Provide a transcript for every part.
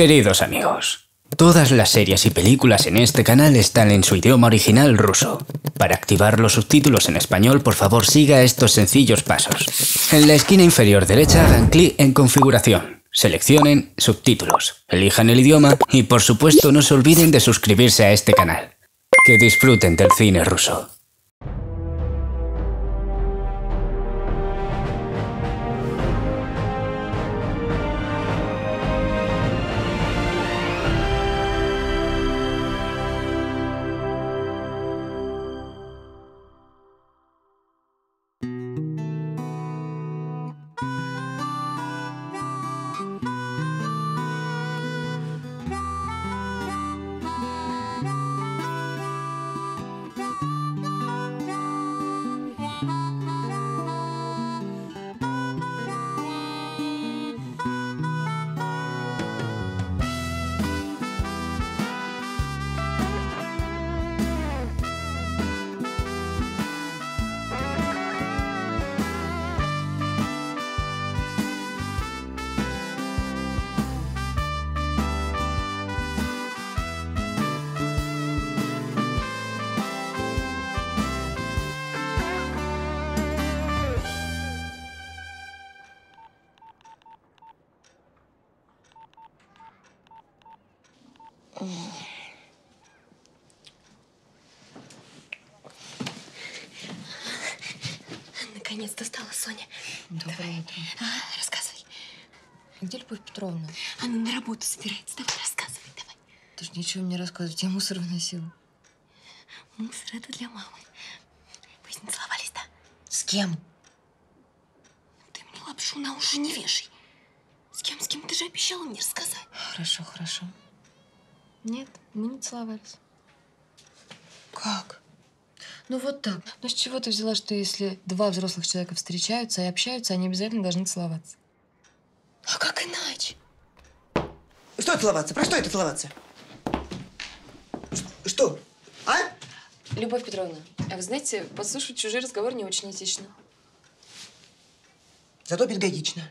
Queridos amigos, todas las series y películas en este canal están en su idioma original ruso. Para activar los subtítulos en español, por favor siga estos sencillos pasos. En la esquina inferior derecha hagan clic en configuración. Seleccionen subtítulos, elijan el idioma y por supuesto no se olviden de suscribirse a este canal. Que disfruten del cine ruso. Наконец-то стала Соня. Доброе утро. А, рассказывай. Где Любовь Петровна? Она на работу собирается. Давай, рассказывай, давай. Ты ж ничего мне рассказывать. Я мусор выносила. Мусор это для мамы. Вы с ней целовались, да? С кем? Ты мне лапшу на уши не вешай. С кем, с кем? Ты же обещала мне рассказать. Хорошо, хорошо. Нет, мы не целовались. Как? Ну вот так. Ну с чего ты взяла, что если два взрослых человека встречаются и общаются, они обязательно должны целоваться? А как иначе? Что целоваться? Про что это целоваться? Что? А? Любовь Петровна, а вы знаете, подслушивать чужой разговор не очень этично. Зато педагогично.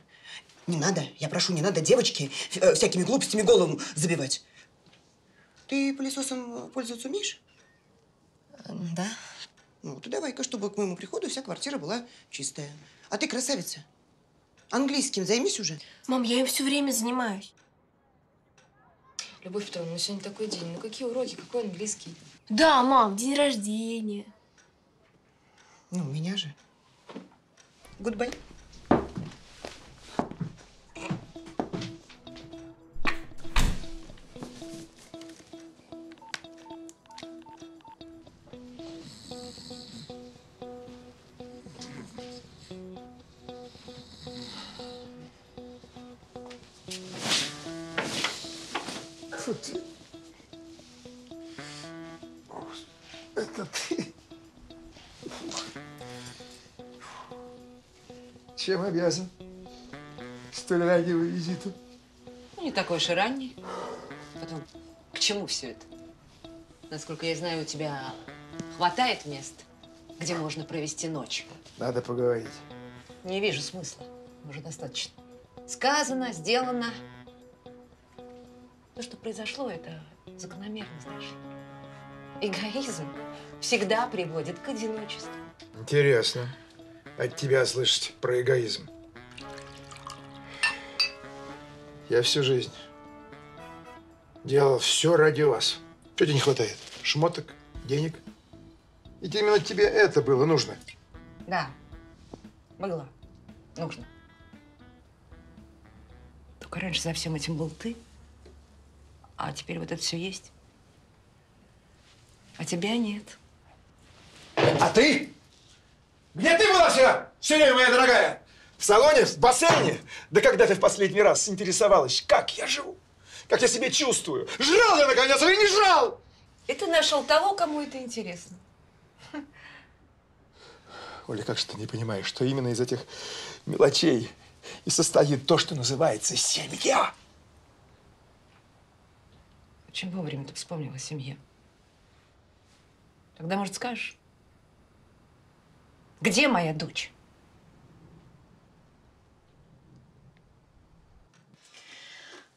Не надо, я прошу, не надо девочке э, всякими глупостями голову забивать. Ты пылесосом пользоваться умеешь? Да? Ну, то давай-ка, чтобы к моему приходу вся квартира была чистая. А ты красавица. Английским займись уже. Мам, я им все время занимаюсь. Любовь Петровна, ну сегодня такой день. Ну какие уроки, какой английский? Да, мам, день рождения. Ну, у меня же. Goodbye. Чем обязан столь раннего визита? Ну, не такой уж и ранний. Потом, к чему все это? Насколько я знаю, у тебя хватает мест, где можно провести ночь. Надо поговорить. Не вижу смысла. Уже достаточно. Сказано, сделано. То, что произошло, это закономерно, знаешь. Эгоизм всегда приводит к одиночеству. Интересно от тебя слышать про эгоизм. Я всю жизнь делал все ради вас. Что тебе не хватает? Шмоток? Денег? Ведь именно тебе это было нужно. Да, было. Нужно. Только раньше за всем этим был ты, а теперь вот это все есть. А тебя нет. А ты? Где ты была вчера? Сегодня, моя дорогая? В салоне? В бассейне? Да когда ты в последний раз интересовалась, как я живу? Как я себя чувствую? Жрал я, наконец, или не жрал? И ты нашел того, кому это интересно. Оля, как же ты не понимаешь, что именно из этих мелочей и состоит то, что называется семья? Очень вовремя ты вспомнила о семье. Тогда, может, скажешь, где моя дочь?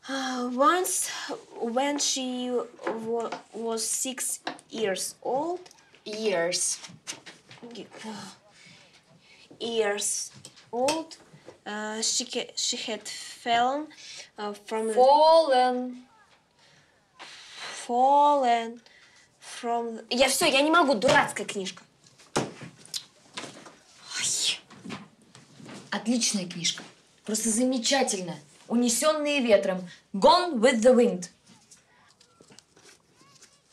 Uh, once, when she wa- was six years old, Years. years old, uh, she she had fallen uh, from Fallen. fallen from. Я все, я не могу, дурацкая книжка. Отличная книжка. Просто замечательная. Унесенные ветром. Gone with the wind.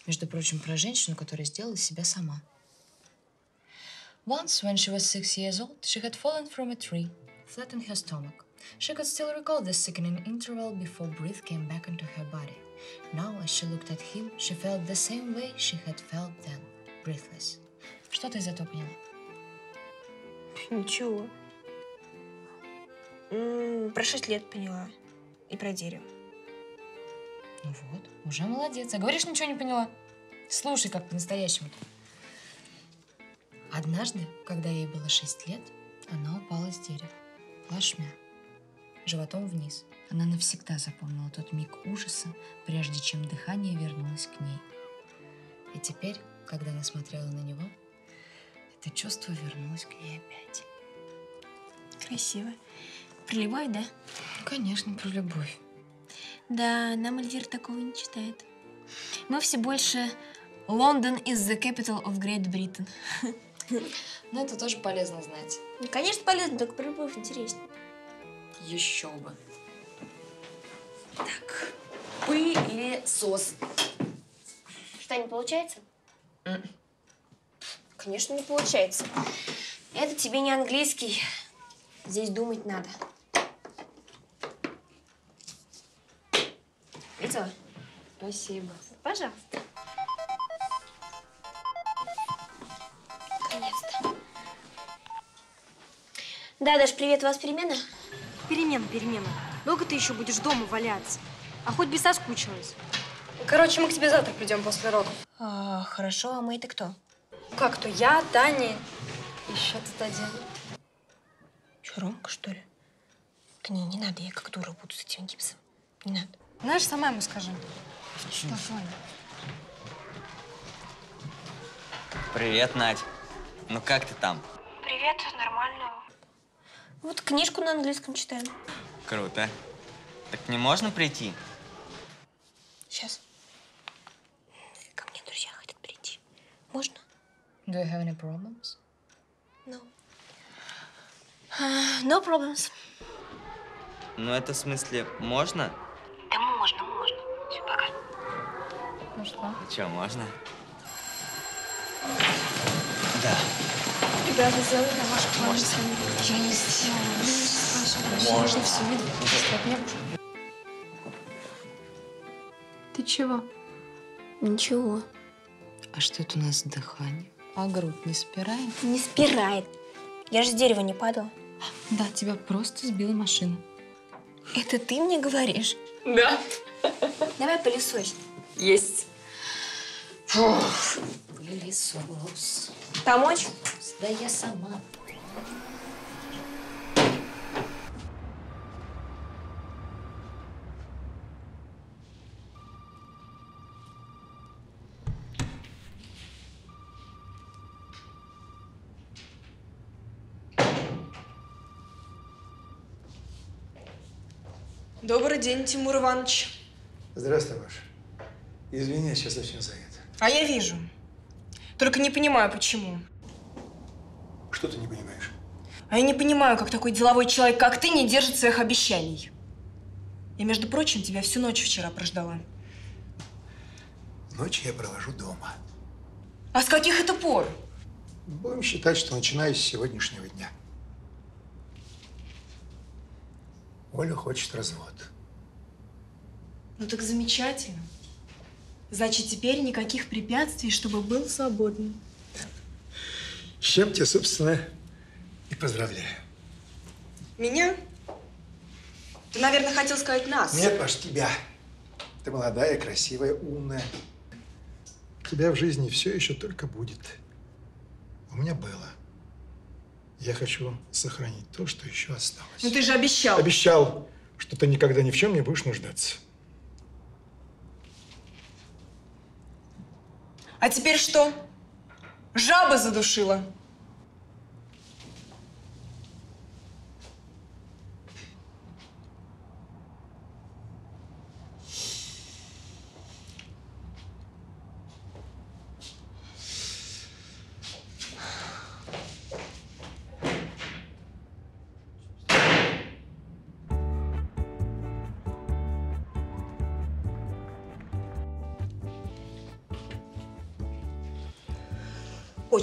Между прочим, про женщину, которая сделала себя сама. Once, when she was six years old, she had fallen from a tree, flat on her stomach. She could still recall the sickening interval before breath came back into her body. Now, as she looked at him, she felt the same way she had felt then, breathless. Что ты поняла? Ничего. М, Про шесть лет поняла. И про дерево. Ну вот, уже молодец. А говоришь, ничего не поняла. Слушай, как по-настоящему. Однажды, когда ей было шесть лет, она упала с дерева, плашмя, животом вниз. Она навсегда запомнила тот миг ужаса, прежде чем дыхание вернулось к ней. И теперь, когда она смотрела на него, это чувство вернулось к ней опять. Красиво. Про любовь, да? Конечно, про любовь. Да, нам Эльвира такого не читает. Мы все больше Лондон is the capital of Great Britain. Но это тоже полезно знать. Ну, конечно, полезно, только про любовь интереснее. Еще бы. Так, пылесос. Что, не получается? Конечно, не получается. Это тебе не английский. Здесь думать надо. Видела? Спасибо. Пожалуйста. Наконец-то. Да, Даш, привет, у вас перемена? Перемена, перемена. Долго ты еще будешь дома валяться? А хоть бы соскучилась. Короче, мы к тебе завтра придем после родов. А, хорошо, а мы это кто? Как то? Я, Таня, еще тут один. Че, Ромка, что ли? Да не, не надо, я как дура буду с этим гипсом. Не надо. Знаешь, сама ему скажи. Давай. Привет, Надь. Ну как ты там? Привет, нормально. Вот книжку на английском читаем. Круто. Так не можно прийти? Сейчас. Ко мне друзья хотят прийти. Можно? Do you have any problems? No. А, no problems. Ну это в смысле можно? Можно, можно. Все, пока. Ну что? Че, можно? Да. Ребята, сделали домашку план Я не сделала. Можно. все видно. Ты чего? Ничего. А что это у нас с дыханием? А грудь не спирает? Не спирает. Я же с дерева не падала. Да, тебя просто сбила машина. Это ты мне говоришь? Да. Давай пылесось. Есть. Пылесос. Помочь? Да я сама. Добрый день, Тимур Иванович. Здравствуй, Маша. Извини, я сейчас очень занят. А я вижу. Только не понимаю, почему. Что ты не понимаешь? А я не понимаю, как такой деловой человек, как ты, не держит своих обещаний. Я, между прочим, тебя всю ночь вчера прождала. Ночь я провожу дома. А с каких это пор? Будем считать, что начиная с сегодняшнего дня. Оля хочет развод. Ну так замечательно. Значит, теперь никаких препятствий, чтобы был свободным. С чем тебя, собственно, и поздравляю. Меня? Ты, наверное, хотел сказать нас. Нет, Маш, тебя. Ты молодая, красивая, умная. У тебя в жизни все еще только будет. У меня было. Я хочу сохранить то, что еще осталось. Ну ты же обещал. Обещал. что ты никогда ни в чем не будешь нуждаться. А теперь что? Жаба задушила.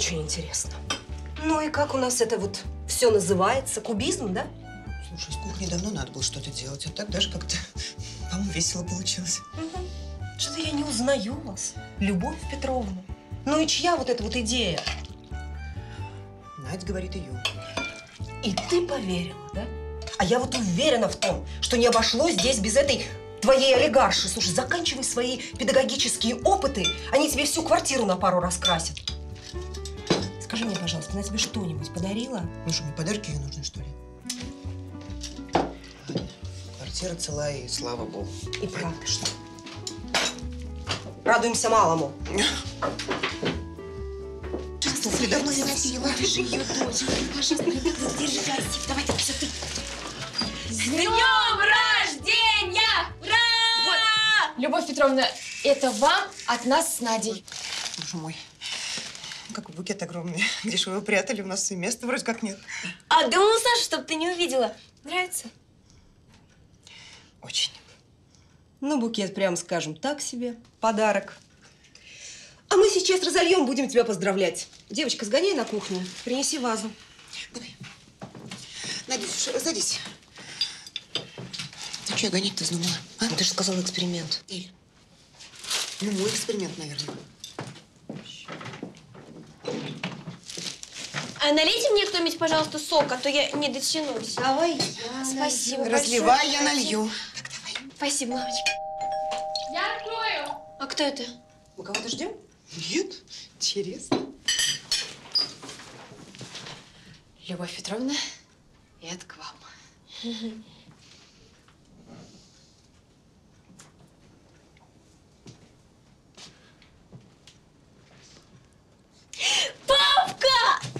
Очень интересно. Ну и как у нас это вот все называется? Кубизм, да? Слушай, с кухни давно надо было что-то делать, а так даже как-то, по-моему, весело получилось. Что-то я не узнаю вас. Любовь Петровна. Ну и чья вот эта вот идея? Надь говорит ее. И ты поверила, да? А я вот уверена в том, что не обошлось здесь без этой твоей олигарши. Слушай, заканчивай свои педагогические опыты, они тебе всю квартиру на пару раскрасят. Скажи мне, пожалуйста, она тебе что-нибудь подарила? Ну что, мне подарки ее нужны, что ли? Квартира цела и слава богу. И правда, что? Радуемся малому. Туфли давно не носила. Ты же ее дочь. Пожалуйста, ребята, держи пластик. Давай, давай, все ты. С днем рождения! Ура! Любовь Петровна, это вам от нас с Надей. Боже мой. Букет огромный. Где же вы его прятали? У нас и места вроде как нет. А думала, Саша, чтоб ты не увидела. Нравится? Очень. Ну, букет, прямо скажем, так себе. Подарок. А мы сейчас разольем, будем тебя поздравлять. Девочка, сгоняй на кухню, принеси вазу. Надюш, садись. Ты что, гонять-то вздумала? А? Ну, ты же сказала эксперимент. Эль, ну, мой эксперимент, наверное. А налейте мне кто-нибудь, пожалуйста, сок, а то я не дотянусь. Давай. Спасибо Разливай, большое. я налью. Спасибо, мамочка. Я открою. А кто это? Мы кого-то ждем? Нет? Интересно. Любовь Петровна, это к вам.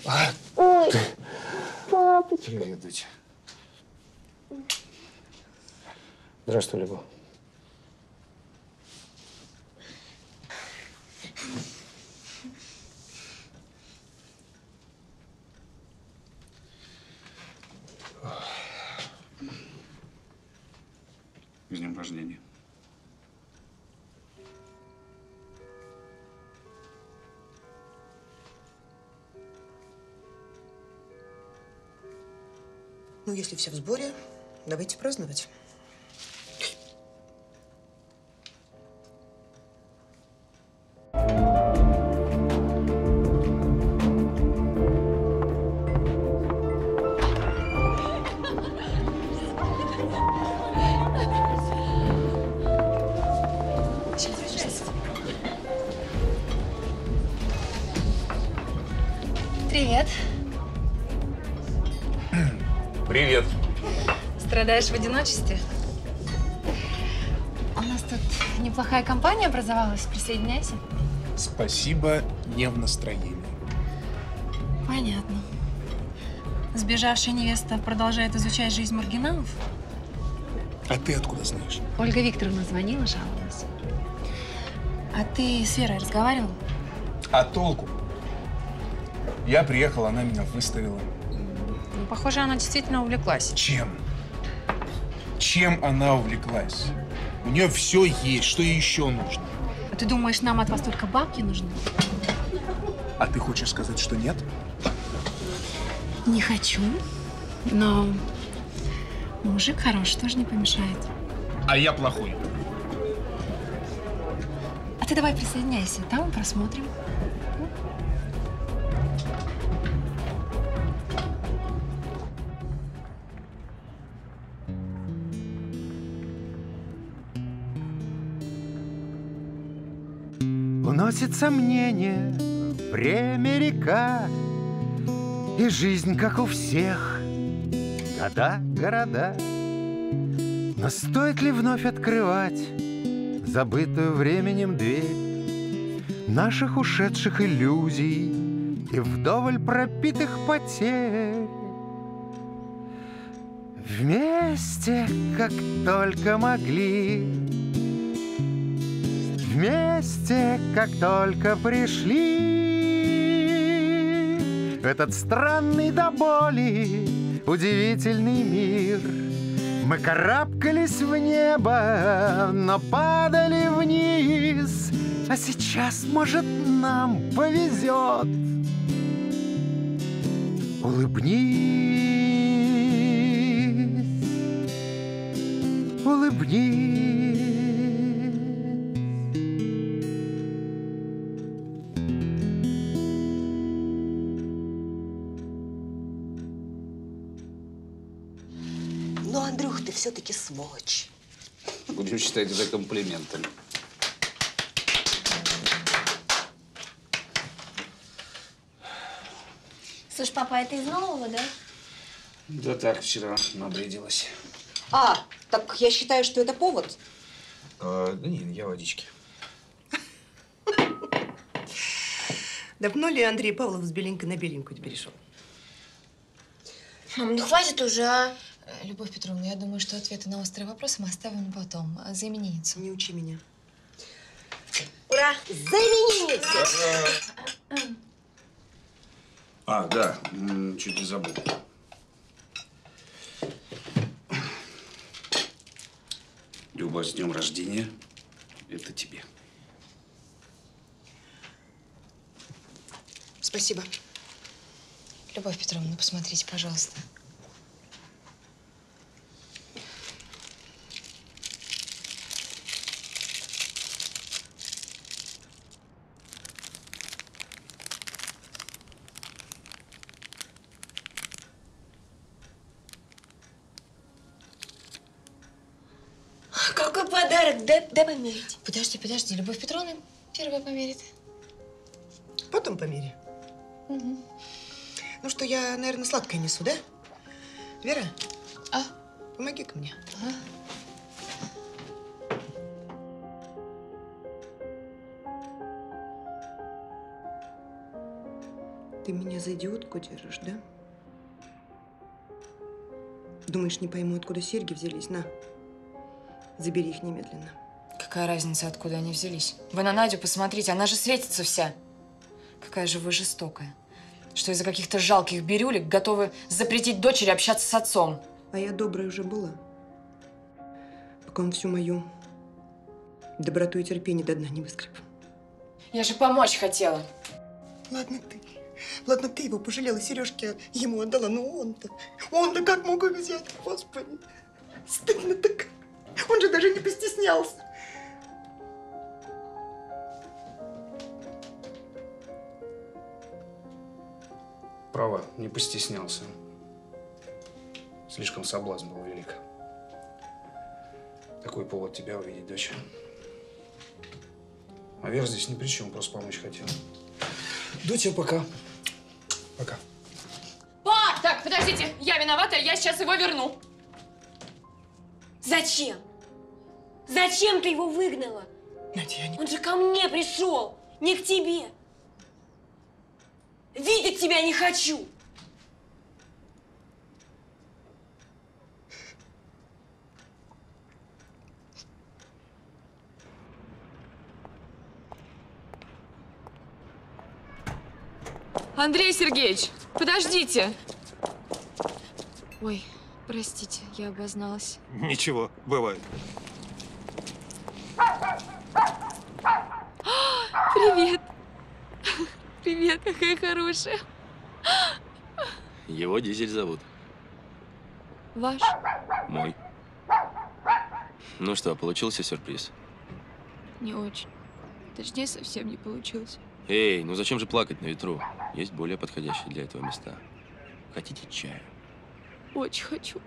Папка! Ой. Папочка. Привет, дочь. Здравствуй, Любовь. С днем рождения. Ну, если все в сборе, давайте праздновать. Страдаешь в одиночестве? У нас тут неплохая компания образовалась. Присоединяйся. Спасибо, не в настроении. Понятно. Сбежавшая невеста продолжает изучать жизнь маргиналов? А ты откуда знаешь? Ольга Викторовна звонила, жаловалась. А ты с Верой разговаривал? А толку? Я приехал, она меня выставила. Ну, похоже, она действительно увлеклась. Чем? Чем она увлеклась? У нее все есть, что ей еще нужно? А ты думаешь, нам от вас только бабки нужны? А ты хочешь сказать, что нет? Не хочу, но мужик хороший тоже не помешает. А я плохой. А ты давай присоединяйся, там просмотрим. Уносит сомнения время река, И жизнь, как у всех, года, города. Но стоит ли вновь открывать забытую временем дверь наших ушедших иллюзий и вдоволь пропитых потерь? Вместе, как только могли, Вместе, как только пришли. Этот странный до боли удивительный мир. Мы карабкались в небо, но падали вниз. А сейчас, может, нам повезет. Улыбнись, улыбнись все-таки сволочь. Будем считать это комплиментом. Слушай, папа, это из нового, да? Да так, вчера набредилась. А, так я считаю, что это повод. А, да не, я водички. Давно ли Андрей Павлов с беленькой на беленькую перешел? Мам, ну хватит уже, а? Любовь Петровна, я думаю, что ответы на острые вопросы мы оставим потом. За именинницу. Не учи меня. Ура! За именинницу! А, да, чуть не забыл. Люба, с днем рождения. Это тебе. Спасибо. Любовь Петровна, ну посмотрите, пожалуйста. Какой подарок? Дай, дай померить. Подожди, подожди, Любовь Петровна первая померит. Потом помери. Ну что, я, наверное, сладкое несу, да? Вера? А? Помоги-ка мне. Ты меня за идиотку держишь, да? Думаешь, не пойму, откуда серьги взялись? На, забери их немедленно. Какая разница, откуда они взялись? Вы на Надю посмотрите, она же светится вся. Какая же вы жестокая. Что из-за каких-то жалких бирюлек готовы запретить дочери общаться с отцом. А я добрая уже была. Пока он всю мою доброту и терпение до дна не выскреб. Я же помочь хотела. Ладно ты. Ладно, ты его пожалела, сережки ему отдала, но он-то, он-то как мог их взять, господи. Стыдно-то как. Он же даже не постеснялся. Право, не постеснялся. Слишком соблазн был велик. Такой повод тебя увидеть, дочь. А Вера здесь ни при чем, просто помочь хотел. Доча, пока. Пока. Па! Так, подождите, я виновата, я сейчас его верну. Зачем? Зачем ты его выгнала? Надя, я не... Он же ко мне пришел, не к тебе. Видеть тебя не хочу. Андрей Сергеевич, подождите. Ой, простите, я обозналась. Ничего, бывает. Привет. Привет, какая хорошая. Его Дизель зовут. Ваш? Мой. Ну что, получился сюрприз? Не очень. Точнее, совсем не получилось. Эй, ну зачем же плакать на ветру? Есть более подходящие для этого места. Хотите чаю? Очень хочу.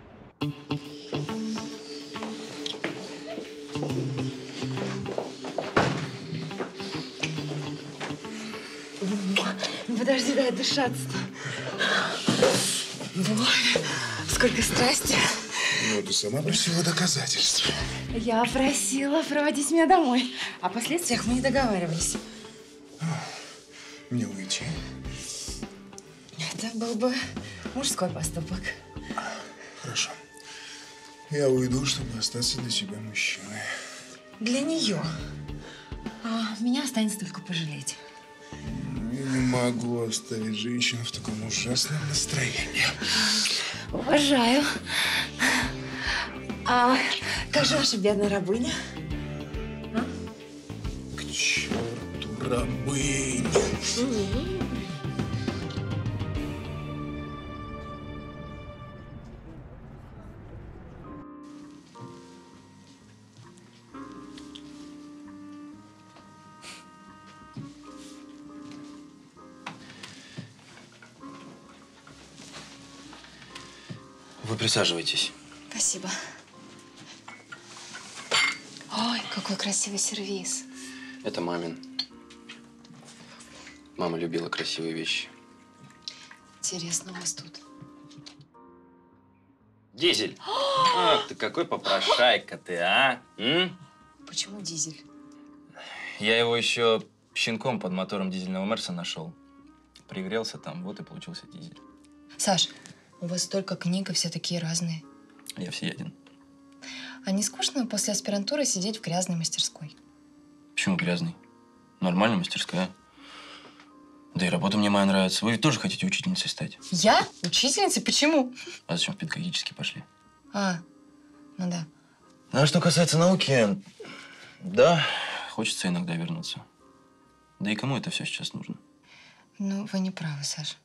Подожди, дай дышаться. Ой, сколько страсти. Ну, ты сама просила доказательств. Я просила проводить меня домой. О последствиях мы не договаривались. Мне уйти. Это был бы мужской поступок. Хорошо. Я уйду, чтобы остаться для тебя мужчиной. Для нее. А меня останется только пожалеть. Не могу оставить женщину в таком ужасном настроении. Уважаю. А как же ваша бедная рабыня? К черту рабыню. Вы присаживайтесь. Спасибо. Ой, какой красивый сервиз. Это мамин. Мама любила красивые вещи. Интересно у вас тут. Дизель! Ах ты какой попрошайка ты, а? М? Почему дизель? Я его еще щенком под мотором дизельного Мерса нашел. Пригрелся там, вот и получился дизель. Саш, у вас столько книг, и все такие разные. Я всеяден. А не скучно после аспирантуры сидеть в грязной мастерской? Почему грязный? Нормальная мастерская. Да и работа мне моя нравится. Вы ведь тоже хотите учительницей стать? Я? Учительница? Почему? А зачем в педагогический пошли? А, ну да. Ну, а что касается науки, да, хочется иногда вернуться. Да и кому это все сейчас нужно? Ну, вы не правы, Саш.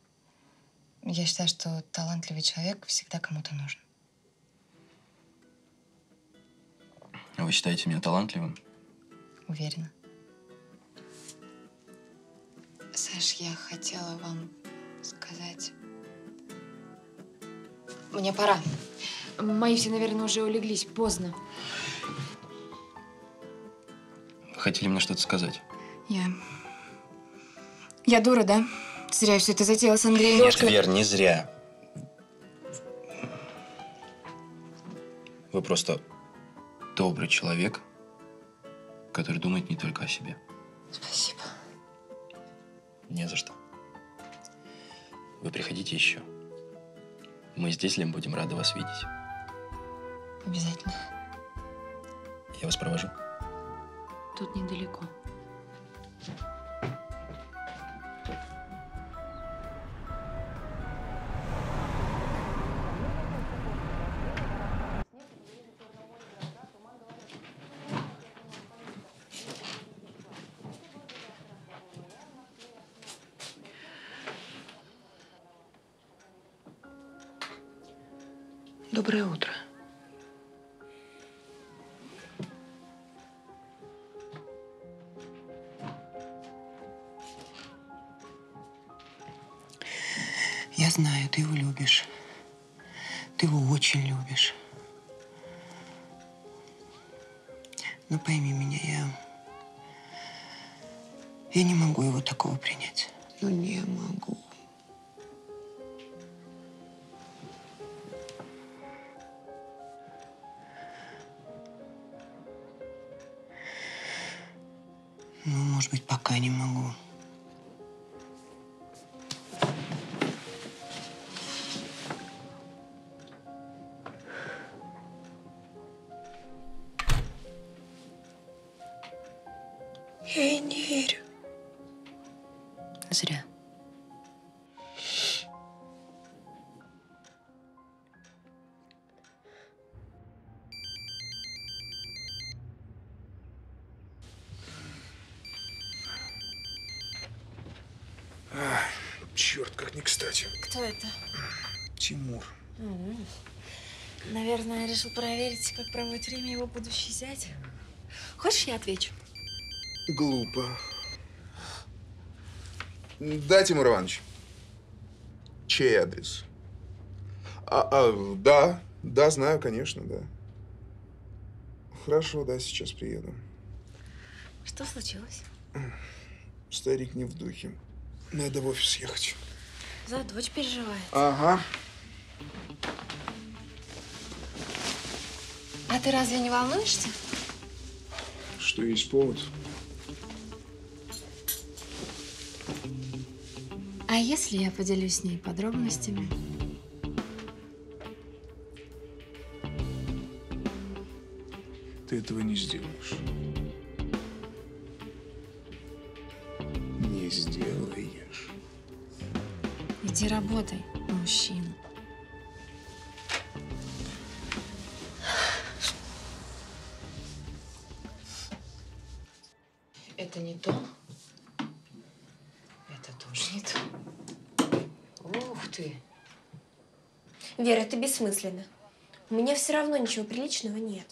Я считаю, что талантливый человек всегда кому-то нужен. Вы считаете меня талантливым? Уверена. Саш, я хотела вам сказать... Мне пора. Мои все, наверное, уже улеглись. Поздно. Вы хотели мне что-то сказать? Я... Я дура, да? Зря все это затеяла с Андреем. Нет, Вер, не зря. Вы просто добрый человек, который думает не только о себе. Спасибо. Не за что. Вы приходите еще. Мы с Дизелем будем рады вас видеть. Обязательно. Я вас провожу. Тут недалеко. Знаю, ты его любишь. Зря. А, черт, как не кстати. Кто это? Тимур. М. Наверное, решил проверить, как проводит время его будущий зять. Хочешь, я отвечу? Глупо. Да, Тимур Иванович. Чей адрес? А, а, да, да, знаю, конечно, да. Хорошо, да, сейчас приеду. Что случилось? Старик не в духе. Надо в офис ехать. За дочь переживает. Ага. А ты разве не волнуешься? Что есть повод? А если я поделюсь с ней подробностями? Ты этого не сделаешь. Не сделаешь. Иди работай, мужчина. Это не то. Это тоже не то. Ух ты. Вера, это бессмысленно. У меня все равно ничего приличного нет.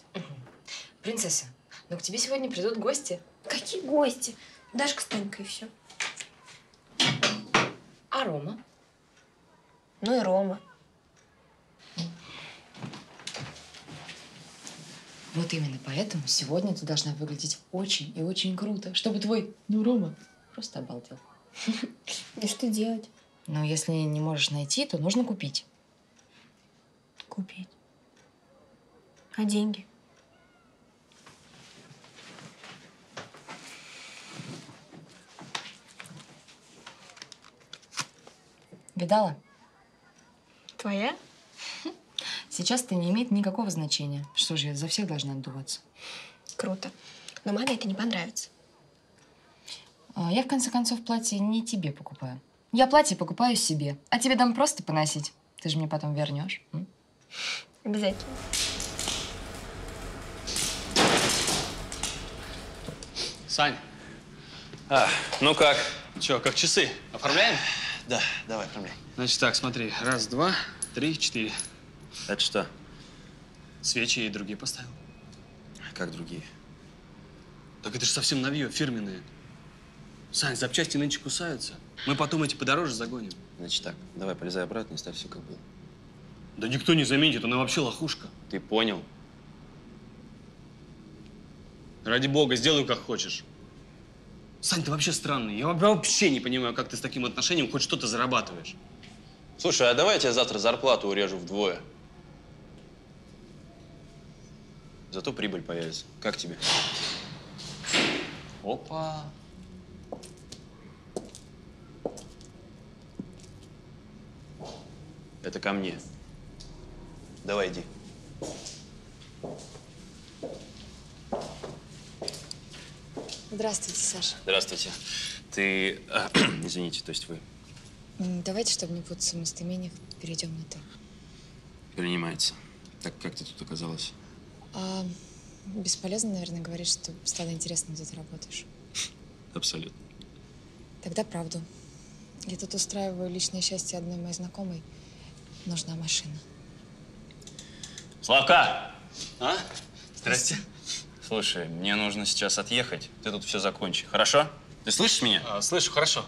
Принцесса, ну к тебе сегодня придут гости. Какие гости? Дашка с Танькой и все. А Рома? Ну и Рома. Вот именно поэтому сегодня ты должна выглядеть очень и очень круто, чтобы твой, ну, Рома, просто обалдел. И что делать? Ну, если не можешь найти, то нужно купить. Купить. А деньги? Видала? Твоя? Сейчас это не имеет никакого значения. Что же, я за всех должна отдуваться? Круто. Но маме это не понравится. А, Я, в конце концов, платье не тебе покупаю. Я платье покупаю себе, а тебе дам просто поносить. Ты же мне потом вернешь. м? Обязательно. Сань. А, ну как? Че, как часы? Оформляем? Да, давай, оформляй. Значит так, смотри. Раз, два, три, четыре. Это что? Свечи и другие поставил. Как другие? Так это же совсем новье, фирменные. Сань, запчасти нынче кусаются. Мы потом эти подороже загоним. Значит так, давай полезай обратно и ставь все как было. Да никто не заметит, она вообще лохушка. Ты понял? Ради бога, сделай как хочешь. Сань, ты вообще странный. Я вообще не понимаю, как ты с таким отношением хоть что-то зарабатываешь. Слушай, а давай я тебе завтра зарплату урежу вдвое. Зато прибыль появится. Как тебе? Опа. Это ко мне. Давай, иди. Здравствуйте, Саша. Здравствуйте. Ты... а, извините, то есть вы Давайте, чтобы не путаться в местоимениях, перейдем на «ты». принимается. Так как ты тут оказалась? А бесполезно, наверное, говорить, что стало интересно, где ты работаешь. Абсолютно. Тогда правду. Я тут устраиваю личное счастье одной моей знакомой. Нужна машина. Славка! А? Здрасте. Слушай, мне нужно сейчас отъехать. Ты тут все закончи, хорошо? Ты слышишь меня? А, слышу, хорошо.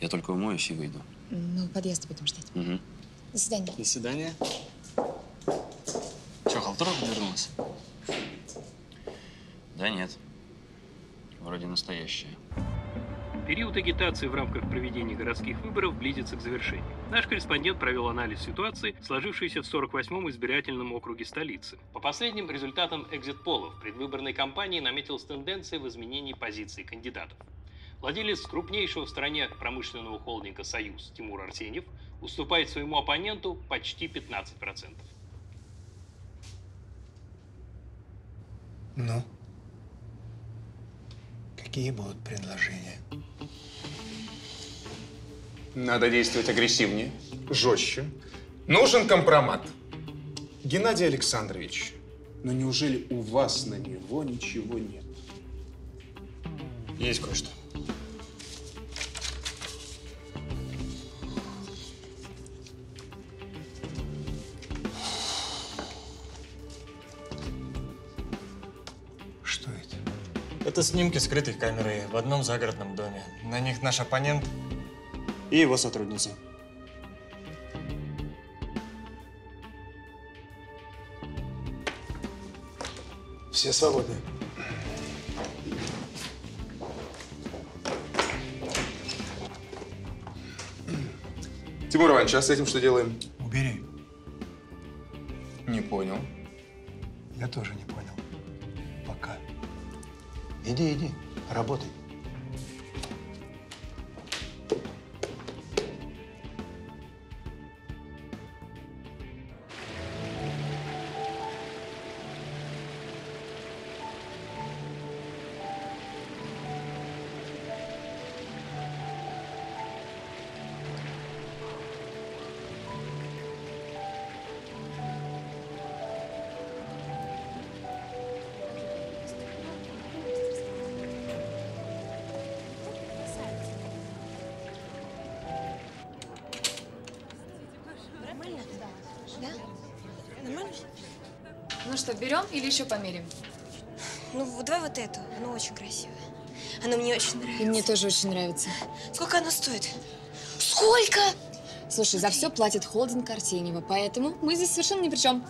Я только умоюсь и выйду. Мы у подъезда будем ждать. Угу. До свидания. До свидания. Че, Халтуров вернулась? Да нет. Вроде настоящая. Период агитации в рамках проведения городских выборов близится к завершению. Наш корреспондент провел анализ ситуации, сложившейся в 48-м избирательном округе столицы. По последним результатам экзит-полов предвыборной кампании наметилась тенденция в изменении позиций кандидатов. Владелец крупнейшего в стране промышленного холдинга «Союз» Тимур Арсеньев уступает своему оппоненту почти 15%. Ну? Какие будут предложения? Надо действовать агрессивнее, жестче. Нужен компромат. Геннадий Александрович, но неужели у вас на него ничего нет? Есть кое-что. Это снимки скрытой камерой в одном загородном доме. На них наш оппонент и его сотрудница. Все свободны. Тимур Иванович, а с этим что делаем? Или еще померим? Ну, давай вот эту. Она очень красивая. Она мне очень нравится. И мне тоже очень нравится. Сколько она стоит? Сколько? Слушай, за все платит холдинг Артеньева, поэтому мы здесь совершенно ни при чем.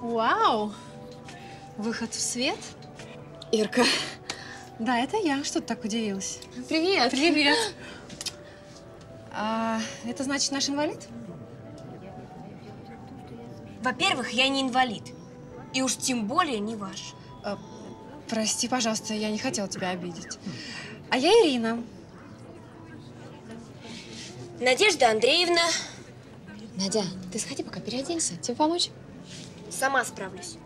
Вау! Выход в свет? Ирка. Да, это я. Что ты так удивилась? Привет. Привет. А, это значит наш инвалид? Во-первых, я не инвалид. И уж тем более не ваш. А, прости, пожалуйста, я не хотела тебя обидеть. А я Ирина. Надежда Андреевна. Надя, ты сходи пока переоденься. Тебе помочь? Сама справлюсь.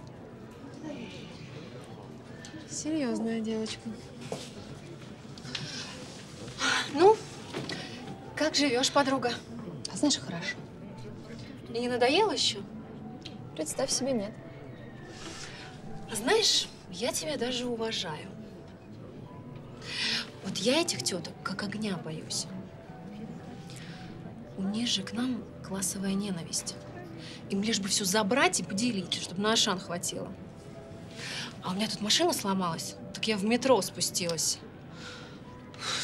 Серьезная девочка. Ну, как живешь, подруга? А знаешь, хорошо. И не надоело еще? Представь себе, нет. Знаешь, я тебя даже уважаю. Вот я этих теток как огня боюсь. У них же к нам классовая ненависть. Им лишь бы все забрать и поделить, чтобы на Ашан хватило. А у меня тут машина сломалась, так я в метро спустилась.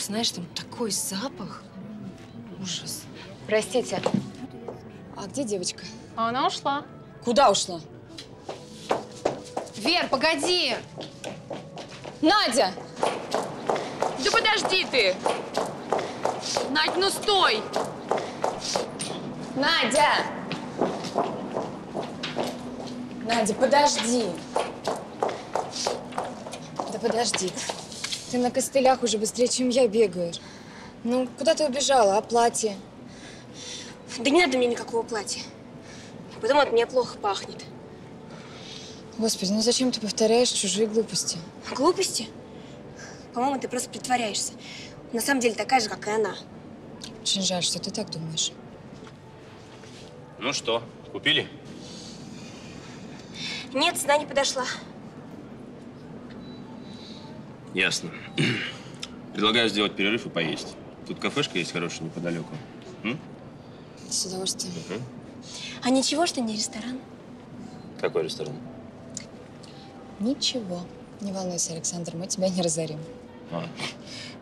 Знаешь, там такой запах. Ужас. Простите. А где девочка? А она ушла. Куда ушла? Вер, погоди! Надя! Да подожди ты! Надь, ну стой! Надя! Надя, подожди. Да подожди. Ты на костылях уже быстрее, чем я бегаешь. Ну, куда ты убежала? А платье? Да не надо мне никакого платья. Потом от меня плохо пахнет. Господи, ну зачем ты повторяешь чужие глупости? Глупости? По-моему, ты просто притворяешься. На самом деле такая же, как и она. Очень жаль, что ты так думаешь. Ну что, купили? Нет, цена не подошла. Ясно. Предлагаю сделать перерыв и поесть. Тут кафешка есть хорошая неподалеку. М? С удовольствием. Мгм. А ничего, что не ресторан? Какой ресторан? Ничего. Не волнуйся, Александр, мы тебя не разорим. А,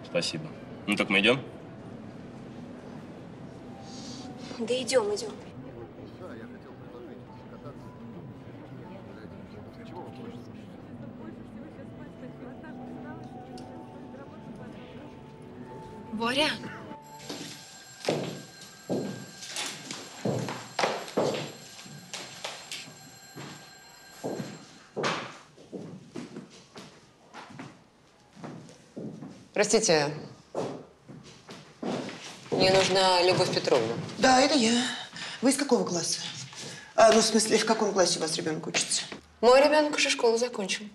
спасибо. Ну так мы идем? Да идем, идем. Боря, Простите, мне нужна Любовь Петровна. Да, это я. Вы из какого класса? А, ну, в смысле, в каком классе у вас ребенок учится? Мой ребенок уже школу закончил.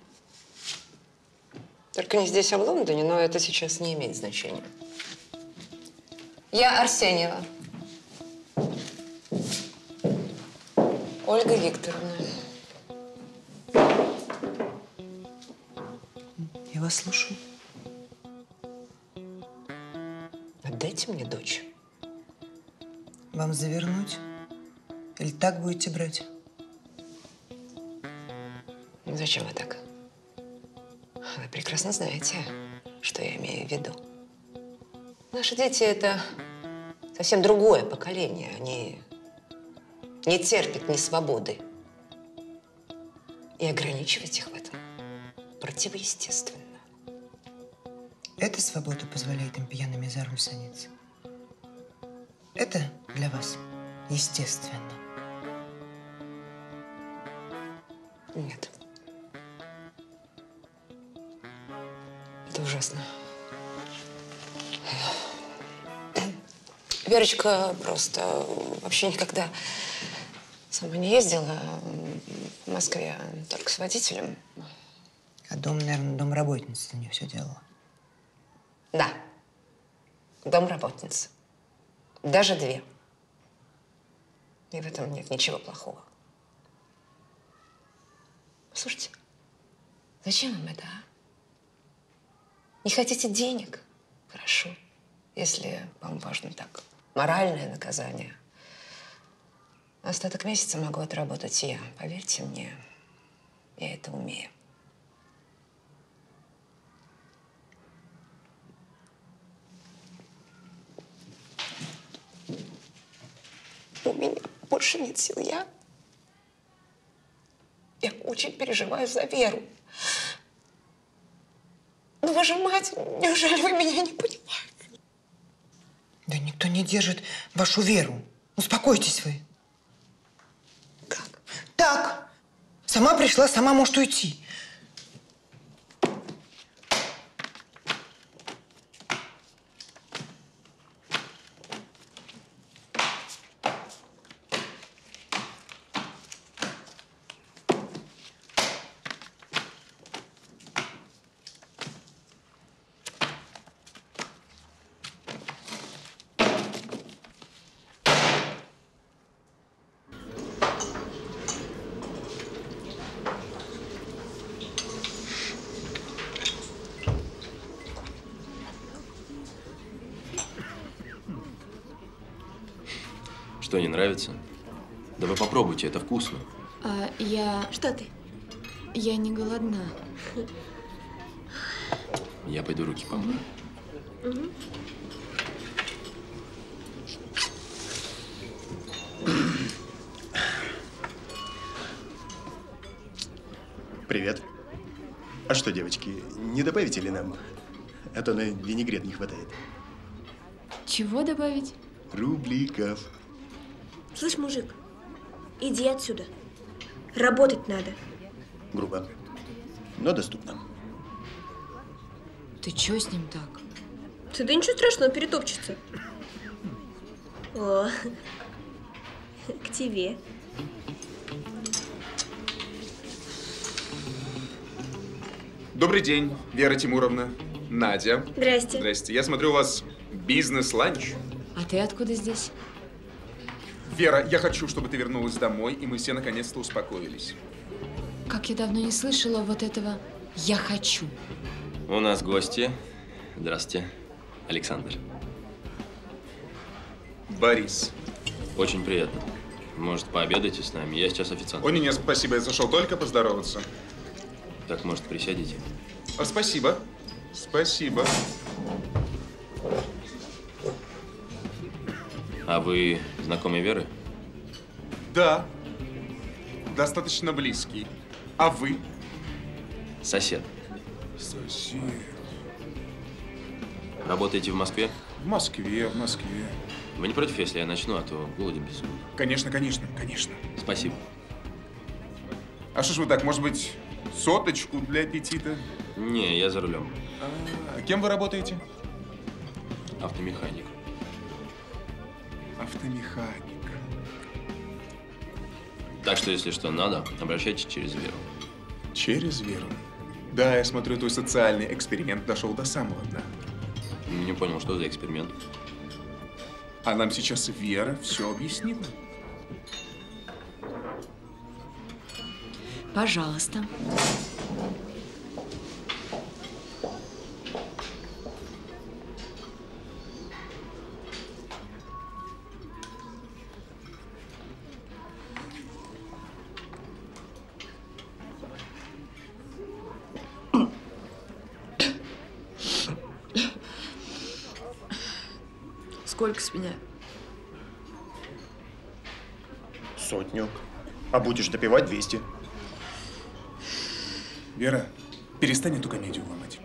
Только не здесь, а в Лондоне, но это сейчас не имеет значения. Я Арсеньева. Ольга Викторовна. Я вас слушаю. Отдайте мне дочь. Вам завернуть? Или так будете брать? Зачем вы так? Вы прекрасно знаете, что я имею в виду. Наши дети – это совсем другое поколение. Они не терпят несвободы. И ограничивать их в этом противоестественно. Эта свобода позволяет им пьяными за руль садиться. Это для вас естественно. Нет. Это ужасно. Верочка просто вообще никогда сама не ездила в Москве, только с водителем. А дом, наверное, домработница у нее все делала. Да, домработница. Даже две. И в этом нет ничего плохого. Слушайте, зачем вам это, а? Не хотите денег? Хорошо. Если вам важно так моральное наказание, остаток месяца могу отработать я. Поверьте мне, я это умею. У меня больше нет сил. Я, я очень переживаю за Веру. Ну вы же мать, неужели вы меня не понимаете? Да никто не держит вашу веру. Успокойтесь вы. Как? Так. Сама пришла, сама может уйти. Что, не нравится? Да вы попробуйте, это вкусно. А, я... Что ты? Я не голодна. Я пойду руки помою. Привет. А что, девочки, не добавите ли нам? А то на винегрет не хватает. Чего добавить? Рубликов. Слышь, мужик, иди отсюда. Работать надо. Грубо, но доступно. Ты чё с ним так? Ты да ничего страшного, перетопчется. О, к тебе. Добрый день, Вера Тимуровна. Надя. Здрасте. Здрасте. Я смотрю, у вас бизнес-ланч. А ты откуда здесь? Вера, я хочу, чтобы ты вернулась домой, и мы все наконец-то успокоились. Как я давно не слышала вот этого «я хочу». У нас гости. Здравствуйте. Александр. Борис. Очень приятно. Может, пообедаете с нами? Я сейчас официант. Ой, не, не, спасибо, я зашел только поздороваться. Так, может, присядете? А, спасибо. Спасибо. А вы знакомый Веры? Да. Достаточно близкий. А вы? Сосед. Сосед. Работаете в Москве? В Москве, в Москве. Вы не против, если я начну, а то голоден безумно. Конечно, конечно, конечно. Спасибо. А что ж вы так, может быть, соточку для аппетита? Не, я за рулем. А кем вы работаете? Автомеханик. Автомеханик. Так что, если что надо, обращайтесь через Веру. Через Веру. Да, я смотрю, твой социальный эксперимент дошел до самого дна. Не понял, что за эксперимент? А нам сейчас Вера все объяснила. Пожалуйста. Сколько Сотню. А будешь допивать 200. Вера, перестань эту комедию ломать.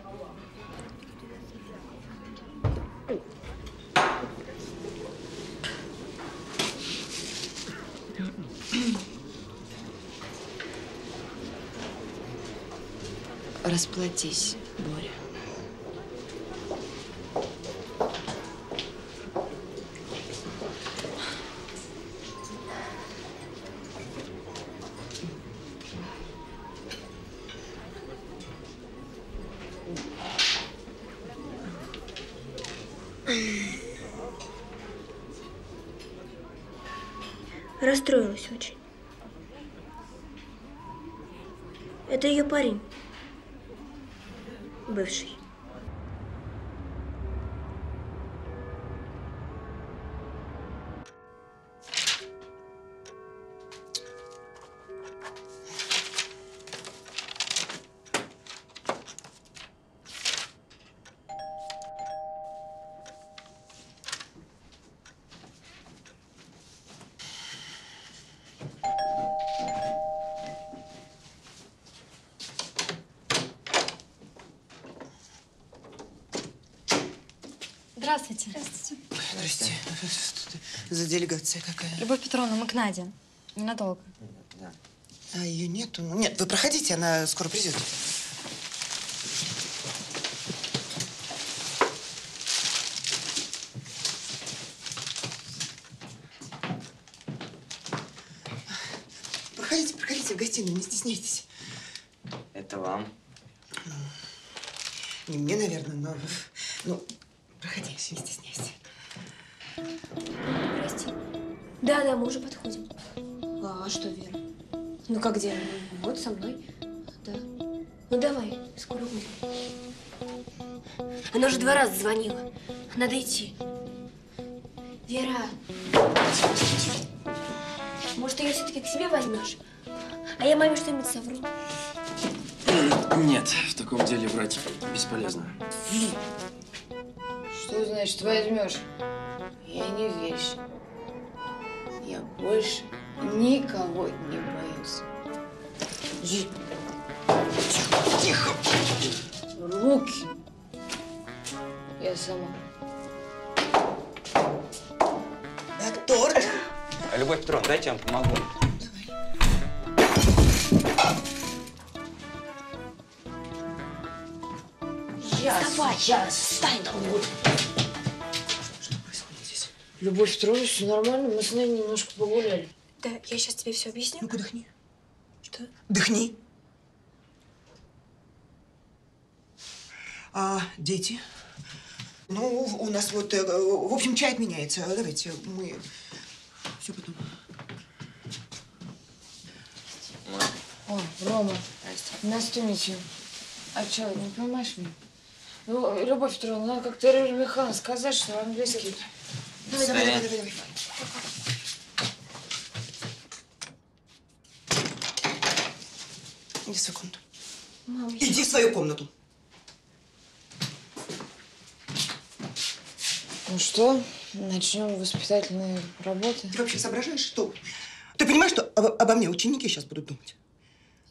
Расплатись, Боря. Здравствуйте. Здравствуйте. Здрасте. За делегация какая? Любовь Петровна, мы к Наде. Ненадолго. А ее нету? Ну, нет, вы проходите, она скоро придет. Проходите, проходите в гостиную, не стесняйтесь. Это вам. Не мне, наверное, но... Ну, проходи, не стесняйся. Прости. Да, да, мы уже подходим. А, что, Вера? Ну как где? Вот со мной. Да. Ну давай, скоро будем. Она уже два раза звонила. Надо идти. Вера. Может, ее все-таки к себе возьмешь? А я маме что-нибудь совру. Нет, в таком деле врать бесполезно. Значит возьмешь? Я не вещь. Я больше никого не боюсь. Зи. Тихо. Руки. Я сама. Доктор. Любовь Петровна, дайте я вам помогу. Я Вставай. сейчас. Встань. Любовь Петровна, все нормально, мы с ней немножко погуляли. Да, я сейчас тебе все объясню. Ну-ка, дыхни. Что? Дыхни. А, дети? Ну, у нас вот, э, в общем, чай отменяется. Давайте мы все потом. О, Рома, Настюнича, а что, не понимаешь меня? Ну, Любовь Петровна, надо как Терри Михайловна сказать, что английский... Давай, давай, давай, давай, давай. Иди секунду. Мам, Иди в свою комнату. Ну что, начнем воспитательные работы? Ты вообще соображаешь, что? Ты понимаешь, что обо, обо мне ученики сейчас будут думать?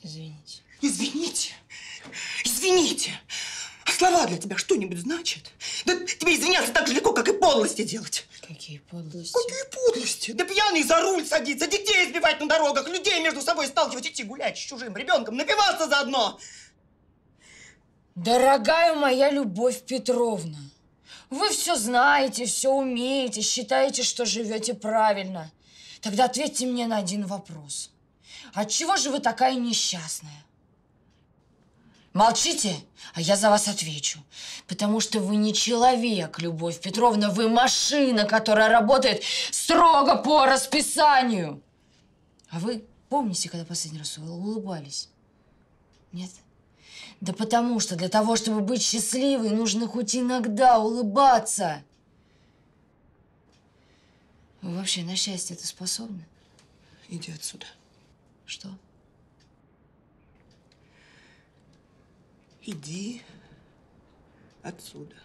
Извините. Извините. Извините. А слова для тебя что-нибудь значат? Да тебе извиняться так же легко, как и подлости делать. Какие подлости? Какие подлости? Да пьяный за руль садиться, детей избивать на дорогах, людей между собой сталкивать, идти гулять с чужим ребенком, напиваться заодно. Дорогая моя Любовь Петровна, вы все знаете, все умеете, считаете, что живете правильно. Тогда ответьте мне на один вопрос. Отчего же вы такая несчастная? Молчите, а я за вас отвечу. Потому что вы не человек, Любовь Петровна, вы машина, которая работает строго по расписанию. А вы помните, когда последний раз улыбались? Нет? Да потому что для того, чтобы быть счастливой, нужно хоть иногда улыбаться. Вы вообще на счастье это способны? Иди отсюда. Что? Иди отсюда.